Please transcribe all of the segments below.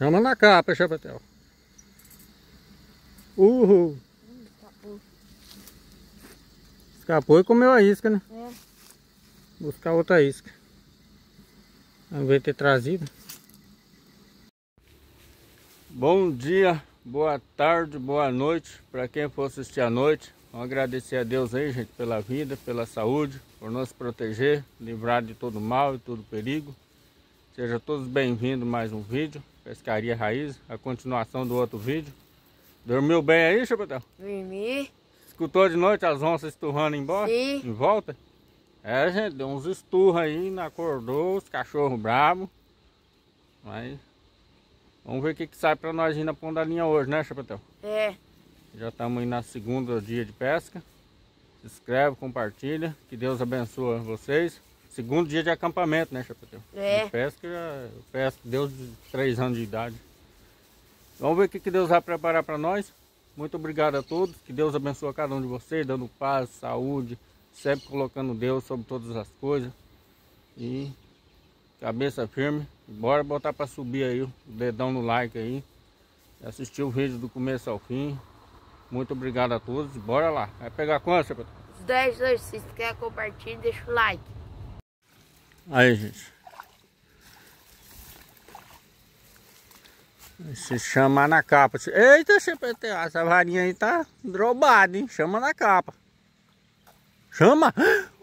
Chama na capa, Chapatel. Uhul. Escapou. Escapou e comeu a isca, né? É. Buscar outra isca. Vamos ver ter trazido. Bom dia, boa tarde, boa noite para quem for assistir à noite. Vamos agradecer a Deus aí, gente, pela vida, pela saúde, por nos proteger, livrar de todo mal e todo perigo. Sejam todos bem-vindos a mais um vídeo, Pescaria Raiz, a continuação do outro vídeo. Dormiu bem aí, Chapatel? Dormi. Escutou de noite as onças esturrando embora? Sim. Em volta? É, gente, deu uns esturros aí, não acordou, os cachorros bravos. Mas vamos ver o que, que sai pra nós ir na pondalinha hoje, né, Chapatel? É. Já estamos aí na segunda dia de pesca. Se inscreve, compartilha. Que Deus abençoe vocês. Segundo dia de acampamento, né, Chapatel? É. De pesca, já- pesca, Deus de 3 anos de idade. Vamos ver o que, que Deus vai preparar para nós. Muito obrigado a todos. Que Deus abençoe cada um de vocês, dando paz, saúde, sempre colocando Deus sobre todas as coisas. E cabeça firme. Bora botar para subir aí o dedão no like aí. Assistir o vídeo do começo ao fim. Muito obrigado a todos. Bora lá. Vai pegar quanto? Os 10 exercícios. Se quer compartilhar, deixa o like. Aí, gente. Se chamar na capa. Eita, essa varinha aí tá drobada, hein? Chama na capa. Chama!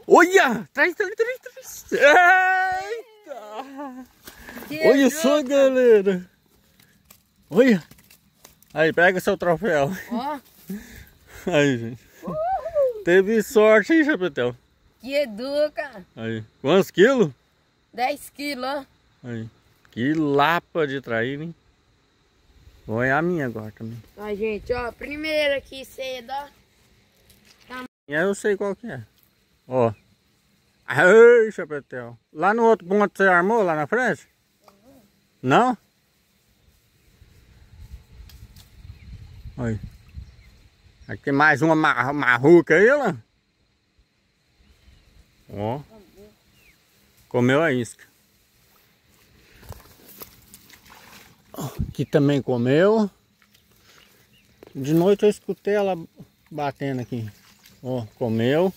Olha! Traz, traz, traz, traz! Eita! Olha só, galera! Olha! Aí, pega seu troféu. Ó, Aí, gente. Teve sorte, hein, Chapetel? Que educa. Aí. Quantos quilos? 10 quilos, ó. Aí. Que lapa de traíra, hein? Vou olhar a minha agora também. Ó, gente, ó. Primeiro aqui cedo, ó. E aí eu sei qual que é. Ó. Ai, chapetel. Lá no outro ponto você armou, lá na frente? Não? Aí. Aqui mais uma mar marruca aí, lá. Ó. Comeu a isca. Aqui também comeu. De noite eu escutei ela batendo aqui. Ó, comeu.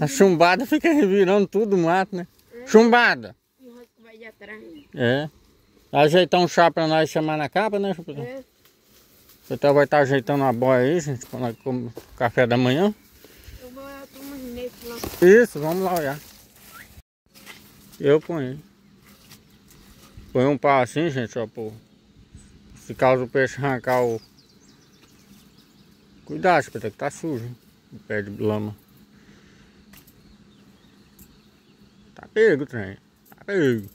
A chumbada fica revirando tudo o mato, né? Chumbada! O rosto vai de atrás. É. Ajeitar um chá pra nós chamar na capa, né, Chupetão? É. O Chupetão vai estar ajeitando a boia aí, gente, pra nós comer café da manhã. Eu vou tomar nesse lá. Isso, vamos lá olhar. Eu ponho. Põe um pau assim, gente, ó, pô. Se caso o peixe arrancar o... Cuidado, Chupetão, que tá sujo, hein? O pé de lama. Tá pego o trem. Tá pego.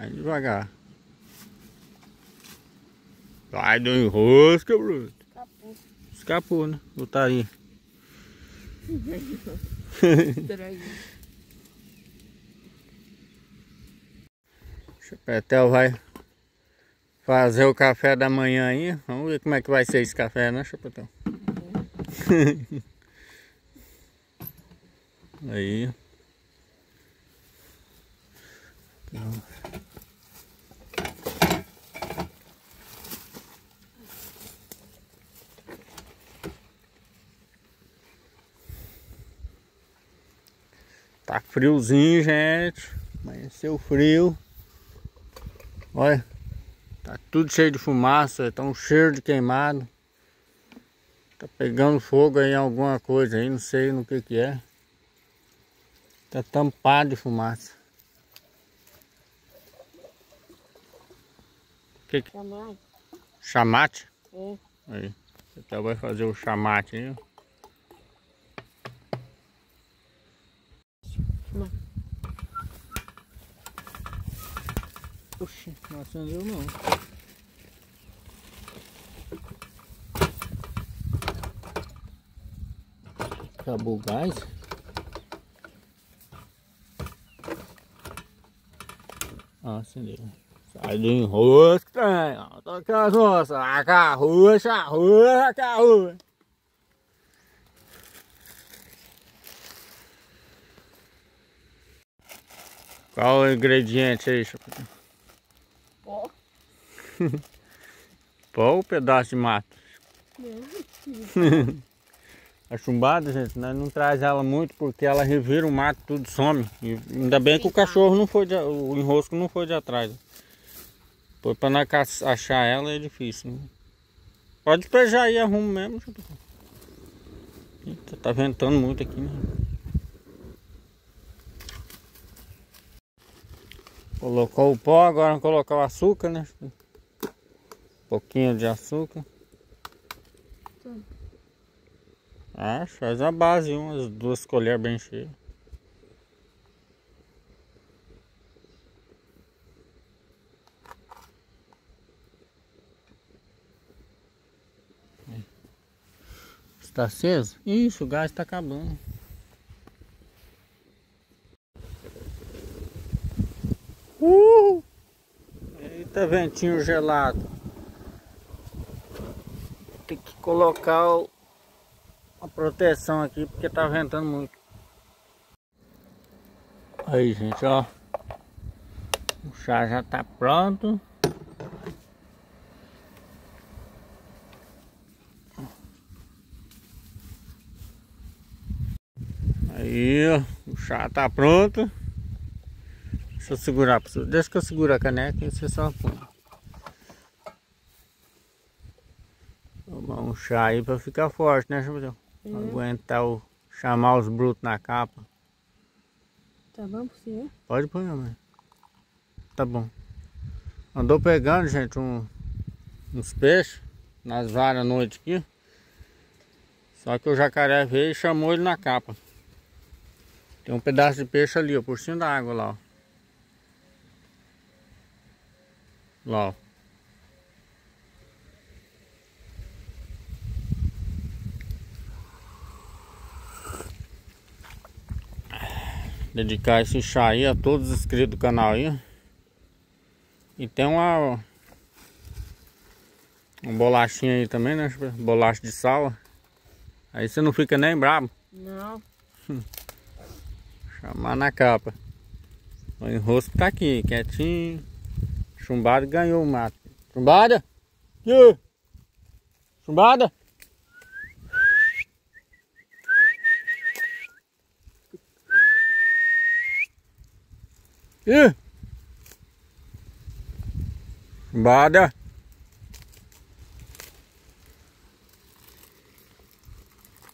Vai devagar. Vai do enrosco, Bruto. Escapou. Escapou, né? O tarim. Estranho. Chapetel vai fazer o café da manhã aí. Vamos ver como é que vai ser esse café, né, Chapetel? aí. Então. Tá friozinho, gente. Amanheceu frio. Olha. Tá tudo cheio de fumaça, tá um cheiro de queimado. Tá pegando fogo aí em alguma coisa aí, não sei no que que é. Tá tampado de fumaça. Que que... Chamar. Chamate? É. Aí. Você até vai fazer o chamate aí, ó. Oxi, não acendeu não. Acabou o gás. Ah, acendeu. Sai do enrosco, tem. Toca as. A carrucha, a rua, a carrucha. Qual o ingrediente aí, Chapadão? Pó. Pó ou pedaço de mato? A chumbada, gente, nós não traz ela muito porque ela revira o mato, tudo some. E ainda bem que o cachorro não foi de, o enrosco não foi de atrás. Foi pra nós achar ela é difícil. Né? Pode despejar aí, arrumo mesmo. Eita, tá ventando muito aqui, né? Colocou o pó, agora vamos colocar o açúcar, né? Um pouquinho de açúcar. Ah, faz a base, umas duas colheres bem cheias. Está aceso? Isso, o gás está acabando. Uh! Eita, ventinho gelado. Tem que colocar a proteção aqui porque tá ventando muito. Aí, gente, ó. O chá já tá pronto. Aí, ó, o chá tá pronto. Deixa eu segurar. Deixa que eu seguro a caneca e você só põe. Tomar um chá aí pra ficar forte, né, Chapadão? Pra Aguentar o. chamar os brutos na capa. Tá bom pra você? Pode pôr, mãe. Tá bom. Andou pegando, gente, um, uns peixes nas varas à noite aqui. Só que o jacaré veio e chamou ele na capa. Tem um pedaço de peixe ali, ó, por cima da água lá, ó. Lá, ó. Dedicar esse chá aí a todos os inscritos do canal aí. E tem uma uma bolachinha aí também, né? Bolacha de sal. Aí você não fica nem brabo. Não. Chamar na capa. O enrosco tá aqui, quietinho. Chumbado ganhou o mato. Chumbada! Aqui! Chumbada! Ih! Chumbada!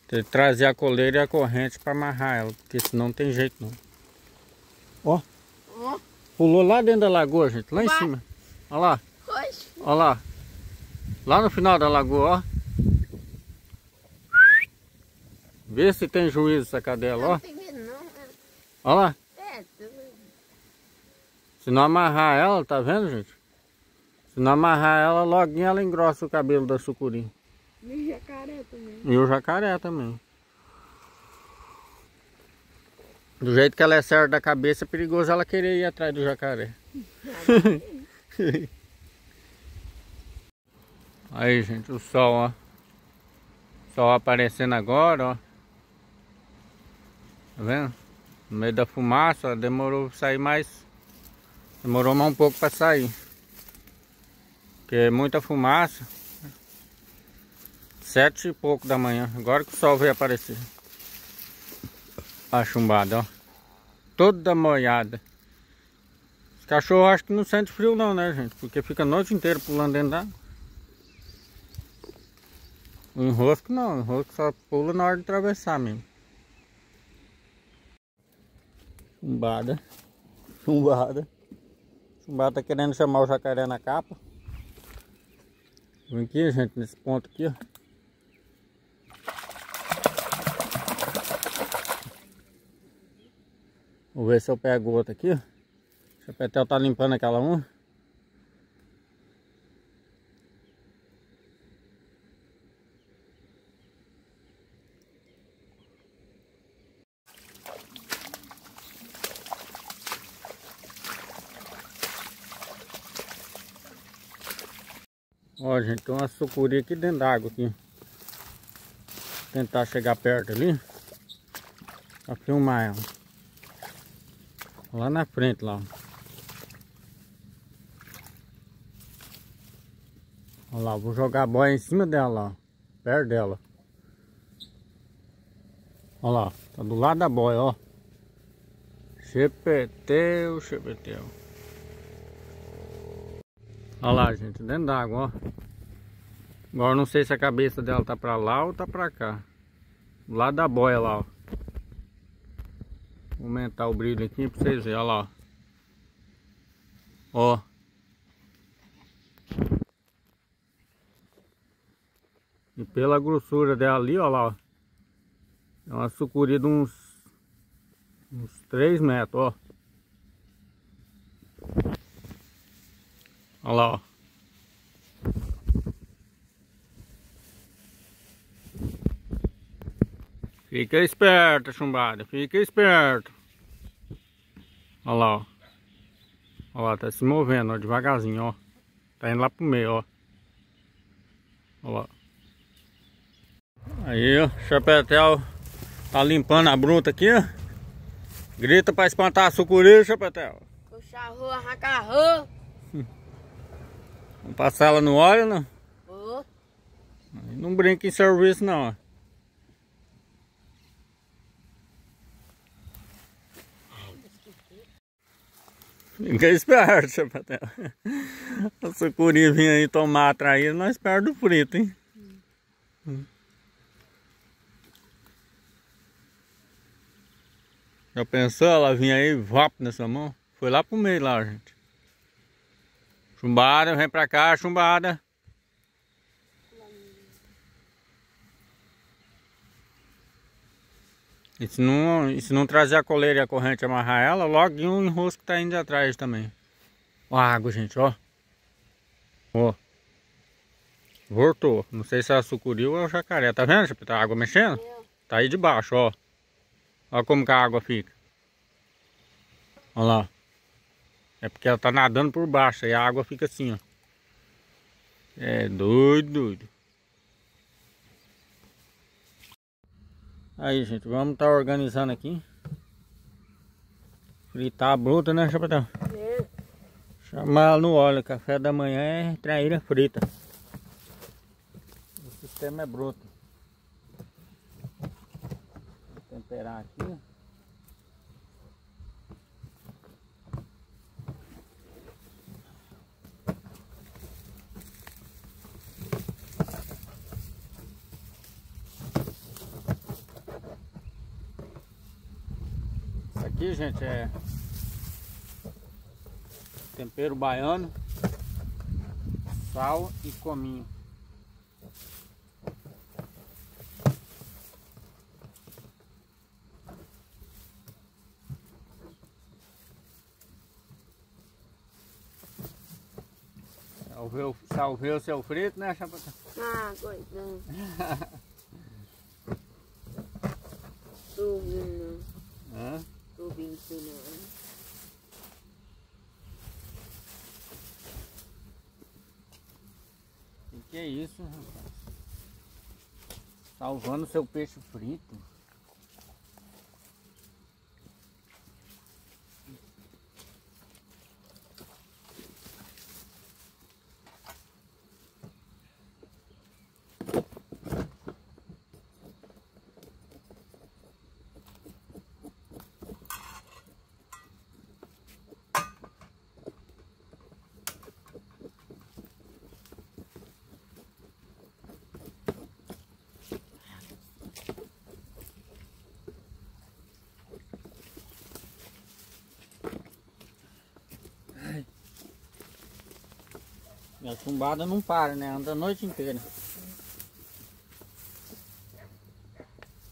Tem que trazer a coleira e a corrente para amarrar ela, porque senão não tem jeito não. Ó, Ó. pulou lá dentro da lagoa, gente, lá em Vai. cima. Olha lá, olha lá. Lá no final da lagoa, ó. Vê se tem juízo essa cadela, ó. Não tem medo não. né? Olha lá. É. Se não amarrar ela, tá vendo, gente? Se não amarrar ela, logo ela engrossa o cabelo da sucuri. E o jacaré também. E o jacaré também. Do jeito que ela é certa da cabeça, é perigoso ela querer ir atrás do jacaré. Aí, gente, o sol, ó. Sol aparecendo agora, ó. Tá vendo? No meio da fumaça, ó, demorou sair mais. Demorou mais um pouco pra sair. Porque é muita fumaça. Sete e pouco da manhã. Agora que o sol veio aparecer. A chumbada, ó. Toda molhada. Os cachorros acho que não sente frio não, né, gente? Porque fica a noite inteira pulando dentro d'água. O enrosco não, o só pula na hora de atravessar mesmo. Chumbada. Chumbada. Chumbada tá querendo chamar o jacaré na capa. Vem aqui, gente, nesse ponto aqui, ó. Vou ver se eu pego outra aqui. O Chapetel tá limpando aquela uma. Ó, gente, tem uma sucuri aqui dentro d'água aqui. Vou tentar chegar perto ali. Pra filmar ela. Lá na frente, lá. Olha lá, vou jogar a boia em cima dela, ó. Perto dela. Olha lá, tá do lado da boia, ó. Chepeteu, chepeteu. Olha lá, gente, dentro d'água, ó. Agora não sei se a cabeça dela tá pra lá ou tá pra cá. Do lado da boia lá, ó. Aumentar o brilho aqui pra vocês verem, olha lá. Ó. E pela grossura dela ali, ó lá. É uma sucuri de uns... Uns 3 metros, ó. Olha lá, ó. Fica esperto, chumbada. Fica esperto. Olha lá, ó. Olha lá, tá se movendo, ó, devagarzinho, ó. Tá indo lá pro meio, ó. Olha lá. Aí, ó, Chapetel tá limpando a bruta aqui, ó. Grita pra espantar a sucuri, Chapetel. Puxa a rua, arranca a rua. Vamos passar ela no óleo, não? Aí Não brinca em serviço, não, ó. Fica esperto, Chapetel. A sucuri vinha aí tomar atraída, nós perdemos o frito, hein? Já pensou? Ela vinha aí, vapo nessa mão. Foi lá pro meio lá, gente. Chumbada, vem pra cá, chumbada. E se não, e se não trazer a coleira e a corrente amarrar ela, logo um enrosco tá indo atrás também. Ó a água, gente, ó. Ó. Voltou. Não sei se é a sucuri ou é o jacaré. Tá vendo? Tá a água mexendo? Tá aí debaixo, ó. Olha como que a água fica. Olha lá. É porque ela tá nadando por baixo. Aí a água fica assim, ó. É doido, doido. Aí, gente, vamos estar organizando aqui. Fritar a bruta, né, Chapetão? é. Chamar ela no óleo. Café da manhã é traíra frita. O sistema é bruto. Vou temperar aqui. Aqui, gente, é tempero baiano, sal e cominho. Salvei, o- salvei o seu frito, né, Chapatão? Ah, coitado. Tô vindo, Hã? tô vindo, tô não. Que que é isso, rapaz? Salvando seu peixe frito. Chumbada não para, né? Anda a noite inteira.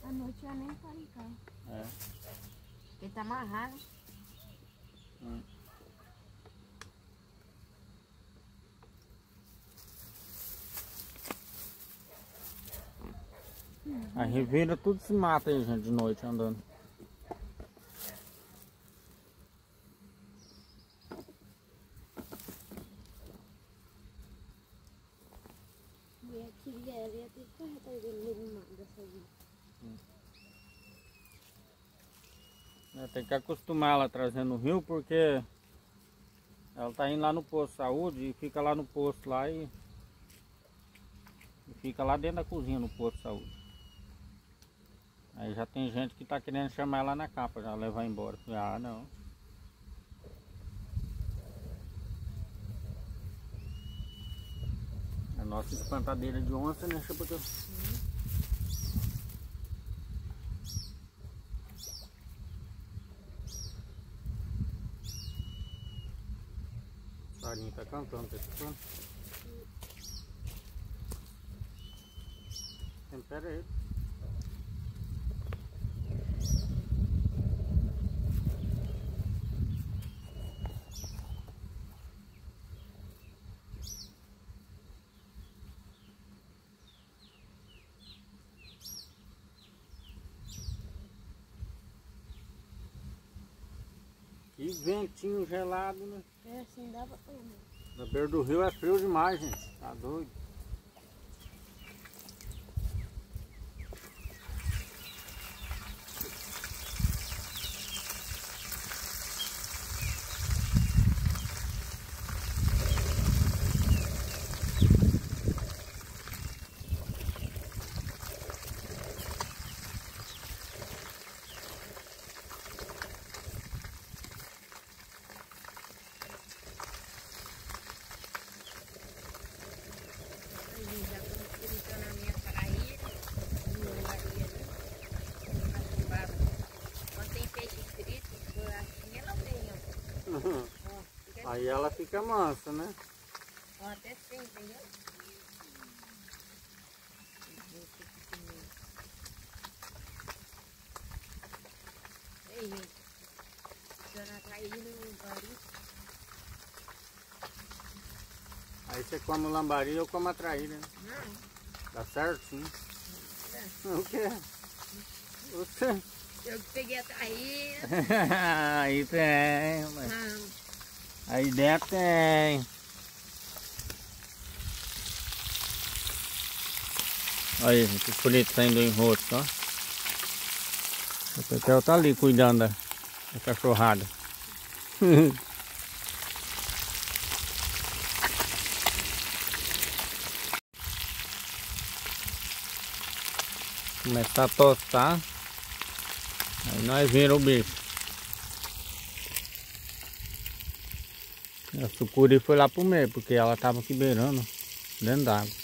A noite eu nem parei cá. É. Ele tá amarrado. A revira tudo se mata aí, gente, de noite andando. ela ia ter que correr atrás dele no meio do mar, dessa vida. É, Tem ela trazendo o rio porque ela tá indo lá no posto de saúde e fica lá no posto lá e, e fica lá dentro da cozinha no posto de saúde. Aí já tem gente que tá querendo chamar ela na capa, já levar embora. Ah, não. A nossa espantadeira de onça, né, Chapadão? Farinha tá cantando, tá escutando? Tempera ele. Que ventinho gelado, né? Assim, dava pra comer. Na beira do rio é frio demais, gente. Tá doido. Aí já quando ele entrou na minha paraíba, minha Maria, né? Machumbava. Quando tem peixe frito, eu assim ela vem, ó. Ó, fica Aí ela fica mansa, né? até sem, entendeu? Ei, gente. Eu não atrair no barulho, Aí você come o lambari ou come a traíra, né? não. Tá certo, sim. É. O quê? Você? Eu peguei a traíra. Aí tem, mas Não. Aí dentro tem. Aí, gente, o preto saindo em rosto, ó. O Petel tá ali cuidando da, da cachorrada. Começar a tostar. Aí nós vira o bicho. A sucuri foi lá pro meio, porque ela tava aqui beirando, dentro d'água.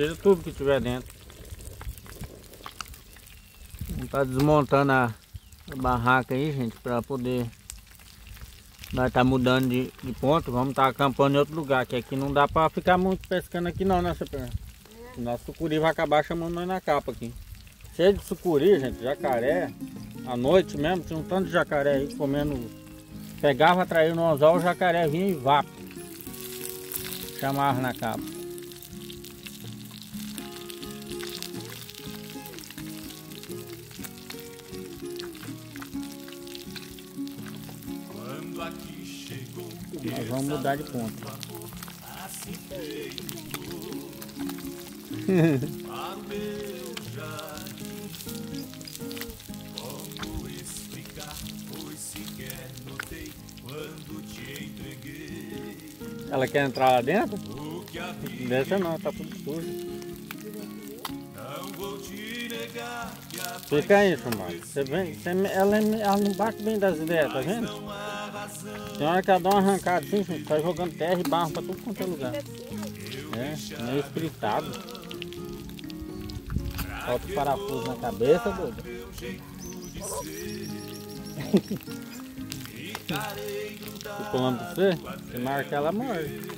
Tira tudo que tiver dentro. Vamos tá desmontando a, a barraca aí, gente, para poder nós tá mudando de, de ponto. Vamos estar tá acampando em outro lugar, que aqui não dá para ficar muito pescando aqui não, né, Cepena? Nosso sucuri vai acabar chamando nós na capa aqui. Cheio de sucuri, gente, jacaré. À noite mesmo, tinha um tanto de jacaré aí comendo. Pegava, atraía no anzol, o jacaré vinha e vapo. Chamava na capa. Vamos mudar de ponto. Ela quer entrar lá dentro? Dessa não, tá tudo sujo. Fica aí, chumbado. Você vem, você, ela, ela não bate bem das ideias, tá vendo? Tem hora que ela dá uma arrancada assim, tá jogando terra e barro pra tudo quanto é lugar. É, meio espritado. Falta o parafuso na cabeça, doido. Tô falando pra você, você marca ela morde.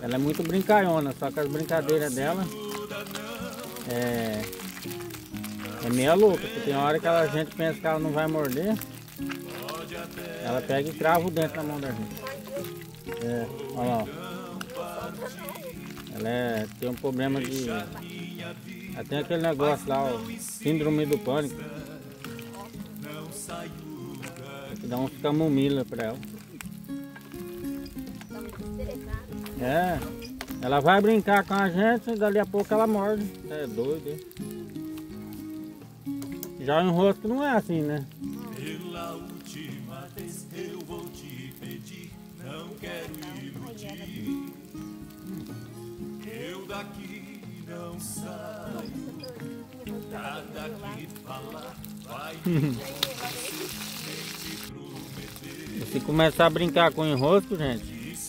Ela é muito brincalhona, só que as brincadeiras dela é, é meia louca, porque tem hora que a gente pensa que ela não vai morder, ela pega e crava o dente na mão da gente. É, olha lá. ó. Ela é, tem um problema de. Ela tem aquele negócio lá, o síndrome do pânico. Tem que dar uns camomila pra ela. É, ela vai brincar com a gente e dali a pouco ela morde. É doido, hein? Já em rosto não é assim, né? Pela última vez eu vou te pedir, não quero iludir. Eu daqui não saio, nada que falar vai Se começar a brincar com o enrosco, gente,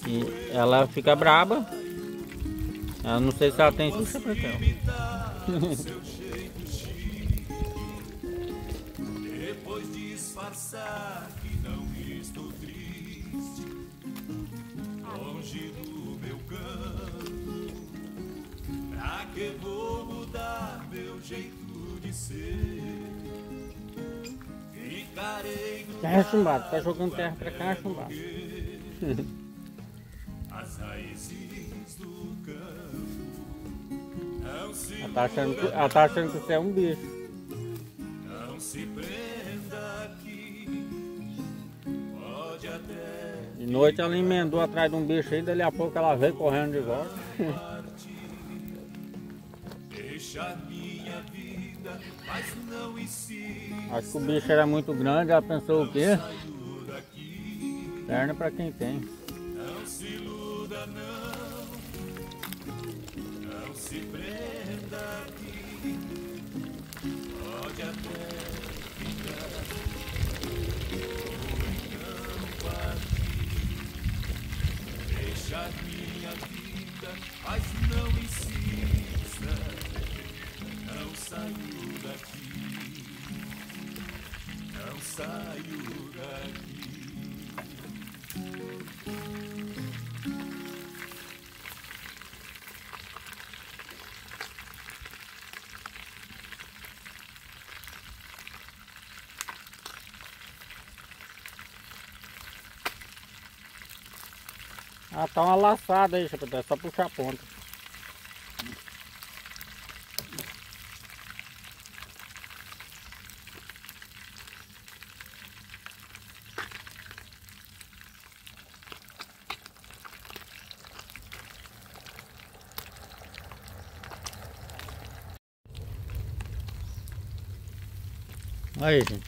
e ela fica braba. Eu não sei se ela tem xuxa disfarçar que não estou triste, longe do meu canto. Pra que vou mudar meu jeito de ser? Ficarei no É chumbado, tá jogando terra pra cá, chumbado. as raízes do campo. Não se, Ela tá achando que, ela tá achando que você é um bicho. não se prenda De noite ela emendou atrás de um bicho aí, dali a pouco ela veio correndo de volta. Acho que o bicho era muito grande, ela pensou o quê? Perna pra quem tem. não se iluda, não. Não se prenda aqui. Pode até ficar. Ou então. Deixar minha vida, mas não insista. Não saio daqui. Não saio daqui. Ah, tá uma laçada aí, Chapéu, é só puxar a ponta. Aí, gente.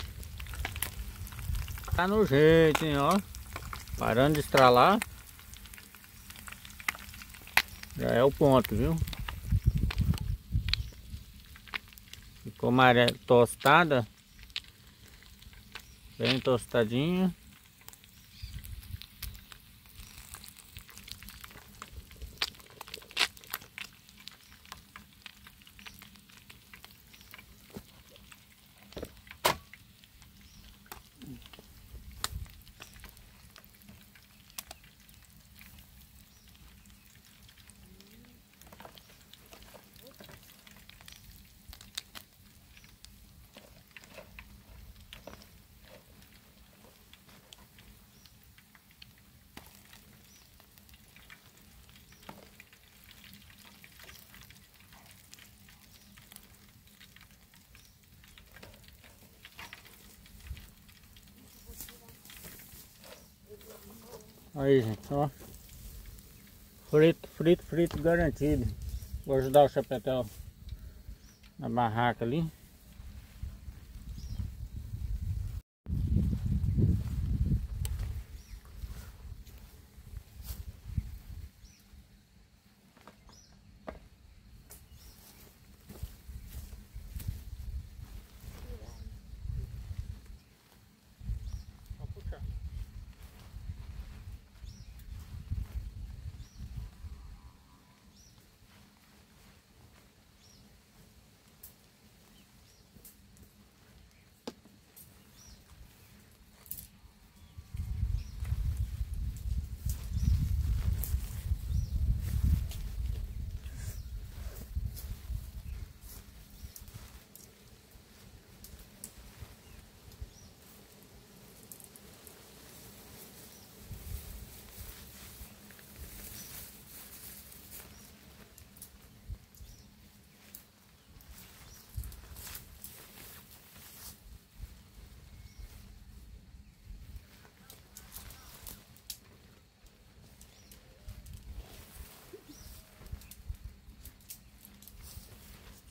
Tá no jeito, hein, ó. Parando de estralar. Já é o ponto, viu? Ficou maré tostada. Bem tostadinha. Aí, gente, ó. Frito, frito, frito garantido. Vou ajudar o chapetel na barraca ali.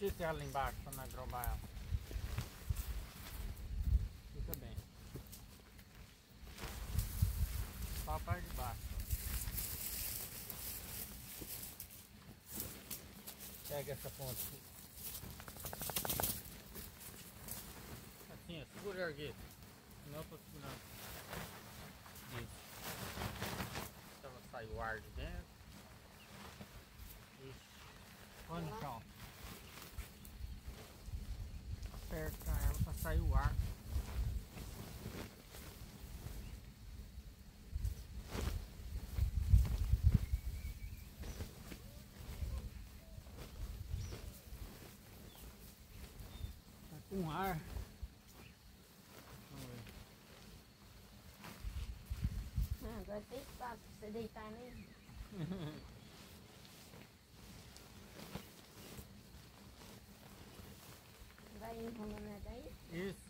Estica ela embaixo pra não agromar ela. Fica bem. Só a parte de baixo. Pega essa ponta aqui. Assim, ó, segura e erguer. Não tô segurando. Isso. Então ela sai o ar de dentro. Isso. Põe no chão. Aperta ela pra sair o ar. Tá com ar. Vamos ver. Agora tem espaço pra você deitar nele. Vai enrolando até aí. Isso,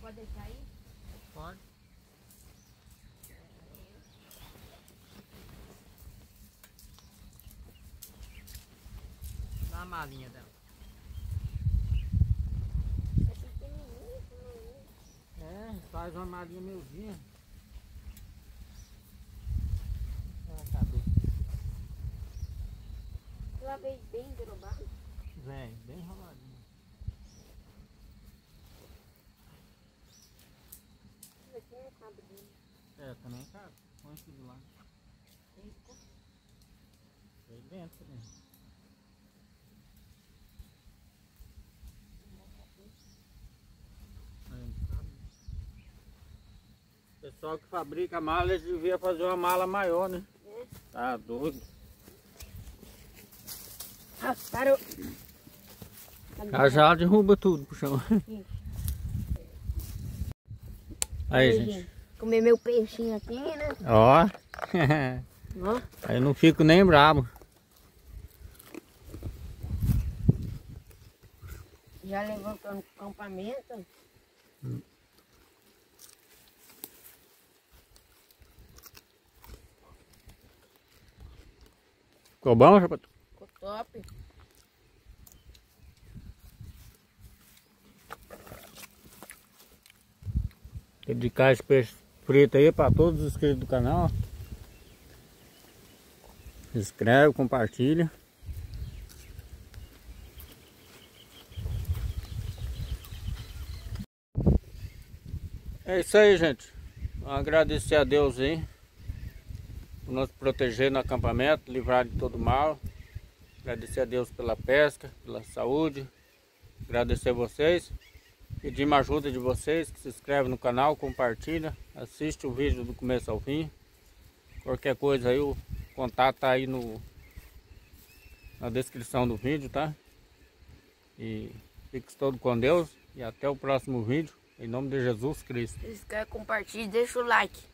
Pode deixar aí. pode. Dá a malinha dela. É pequenininho, pequenininho. É, faz uma malinha meuzinha. Ela veio bem derrubada. Vem, bem enroladinho. Isso aqui não cabe dentro. É, também cabe. Põe aqui do lado. Eita. Foi dentro também. Aí, cabe. Pessoal que fabrica mala, eles deviam fazer uma mala maior, né? É. Tá doido. Ah, parou. A já derruba tudo pro chão. Aí, gente. Comer meu peixinho aqui, né? Ó. Ó. Aí eu não fico nem bravo. Já levantando o acampamento. Ficou bom, rapaz? Ficou top. Dedicar esse peixe frito aí para todos os inscritos do canal. Se inscreve, compartilha. É isso aí, gente. Agradecer a Deus aí nos proteger no acampamento, livrar de todo mal. Agradecer a Deus pela pesca, pela saúde. Agradecer vocês. Pedir uma ajuda de vocês, que se inscreve no canal, compartilha, assiste o vídeo do começo ao fim. Qualquer coisa aí, o contato tá aí no, na descrição do vídeo, tá? E fique todos com Deus e até o próximo vídeo, em nome de Jesus Cristo. Se inscreve, compartilha e deixa o like.